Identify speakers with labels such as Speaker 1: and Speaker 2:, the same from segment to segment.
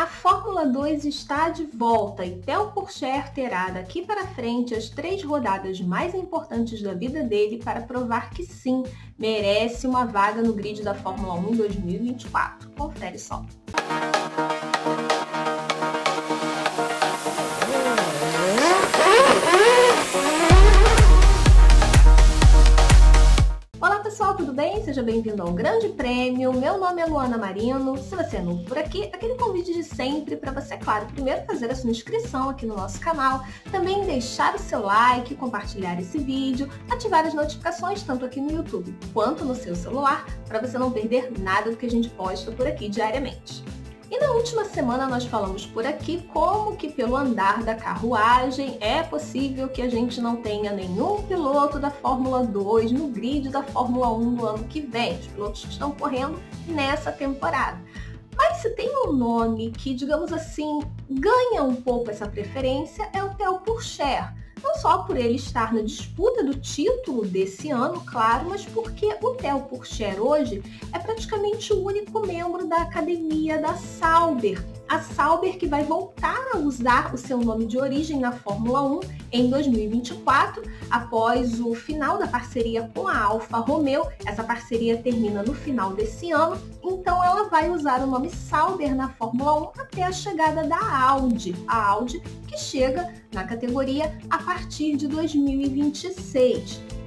Speaker 1: A Fórmula 2 está de volta e Theo Pourchaire terá daqui para frente as três rodadas mais importantes da vida dele para provar que sim, merece uma vaga no grid da Fórmula 1 2024. Confere só. Bem? Seja bem-vindo ao Grande Prêmio. Meu nome é Luana Marino. Se você é novo por aqui, aquele convite de sempre para você, claro, primeiro fazer a sua inscrição aqui no nosso canal, também deixar o seu like, compartilhar esse vídeo, ativar as notificações tanto aqui no YouTube quanto no seu celular, para você não perder nada do que a gente posta por aqui diariamente. Na última semana nós falamos por aqui como que pelo andar da carruagem é possível que a gente não tenha nenhum piloto da Fórmula 2 no grid da Fórmula 1 do ano que vem, os pilotos que estão correndo nessa temporada. Mas se tem um nome que, digamos assim, ganha um pouco essa preferência é o Theo Pourchaire não só por ele estar na disputa do título desse ano, claro, mas porque o Theo Pourchaire hoje é praticamente o único membro da academia da Sauber, a Sauber que vai voltar a usar o seu nome de origem na Fórmula 1 em 2024, após o final da parceria com a Alfa Romeo. Essa parceria termina no final desse ano, então ela vai usar o nome Sauber na Fórmula 1 até a chegada da Audi, a Audi que chega na categoria a partir de 2026.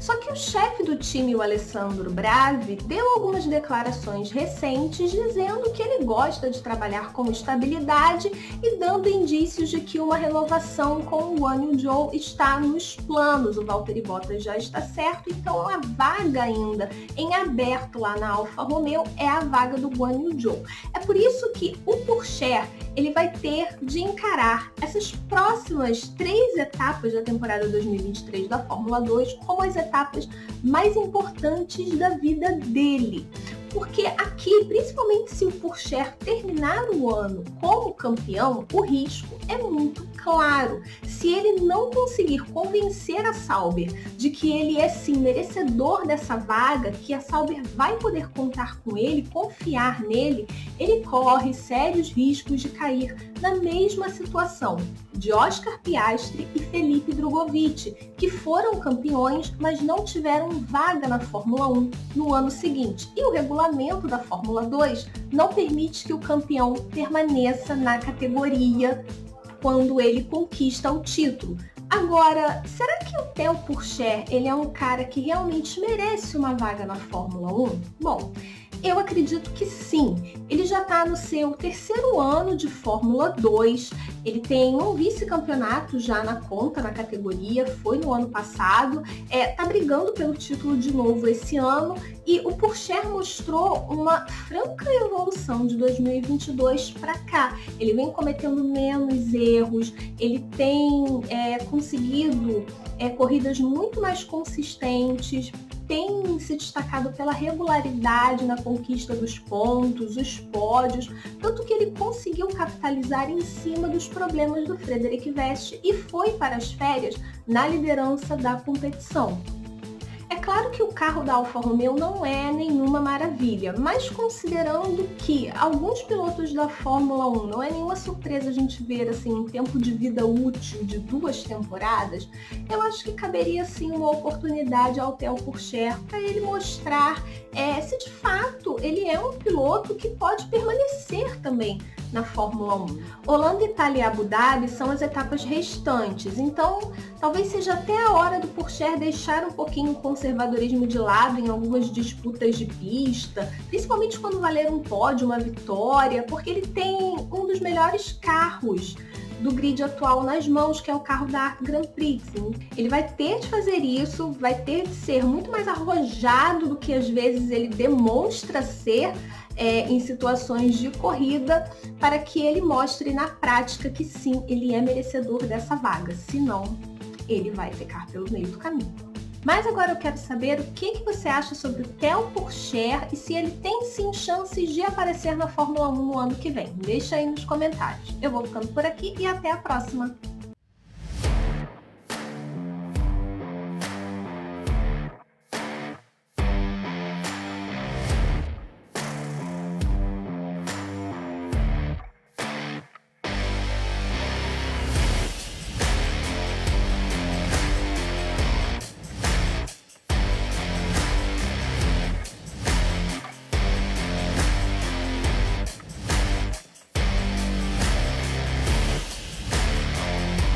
Speaker 1: Só que o chefe do time, o Alessandro Bravi, deu algumas declarações recentes dizendo que ele gosta de trabalhar com estabilidade e dando indícios de que uma renovação com o Guan Zhou está nos planos. O Valtteri Bottas já está certo, então a vaga ainda em aberto lá na Alfa Romeo é a vaga do Guan Zhou. É por isso que o Pourchaire ele vai ter de encarar essas próximas três etapas da temporada 2023 da Fórmula 2 como as etapas mais importantes da vida dele. Porque aqui, principalmente se o Pourchaire terminar o ano como campeão, o risco é muito claro. Se ele não conseguir convencer a Sauber de que ele é sim merecedor dessa vaga, que a Sauber vai poder contar com ele, confiar nele, ele corre sérios riscos de cair na mesma situação de Oscar Piastri e Felipe Drogovic, que foram campeões, mas não tiveram vaga na Fórmula 1 no ano seguinte. E o regulamento da Fórmula 2 não permite que o campeão permaneça na categoria quando ele conquista o título. Agora, será que o Theo Pourchaire ele é um cara que realmente merece uma vaga na Fórmula 1? Bom, eu acredito que sim. Ele já está no seu terceiro ano de Fórmula 2. Ele tem um vice-campeonato já na conta na categoria, foi no ano passado. É, tá brigando pelo título de novo esse ano e o Pourchaire mostrou uma franca evolução de 2022 para cá. Ele vem cometendo menos erros, ele tem é, conseguido é, corridas muito mais consistentes, tem se destacado pela regularidade na conquista dos pontos, os pódios, tanto que ele conseguiu capitalizar em cima dos problemas do Frederic Veste e foi para as férias na liderança da competição. Claro que o carro da Alfa Romeo não é nenhuma maravilha, mas considerando que alguns pilotos da Fórmula 1 não é nenhuma surpresa a gente ver assim um tempo de vida útil de duas temporadas, eu acho que caberia sim uma oportunidade ao Theo Pourchaire para ele mostrar é, se de fato ele é um piloto que pode permanecer também na Fórmula 1. Holanda, Itália e Abu Dhabi são as etapas restantes, então talvez seja até a hora do Pourchaire deixar um pouquinho o conservadorismo de lado em algumas disputas de pista, principalmente quando valer um pódio, uma vitória, porque ele tem um dos melhores carros do grid atual nas mãos, que é o carro da Grand Prix. Ele vai ter de fazer isso, vai ter de ser muito mais arrojado do que às vezes ele demonstra ser é, em situações de corrida para que ele mostre na prática que sim, ele é merecedor dessa vaga. Senão, ele vai ficar pelo meio do caminho. Mas agora eu quero saber o que, que você acha sobre o Theo Pourchaire e se ele tem sim chances de aparecer na Fórmula 1 no ano que vem. Deixa aí nos comentários. Eu vou ficando por aqui e até a próxima!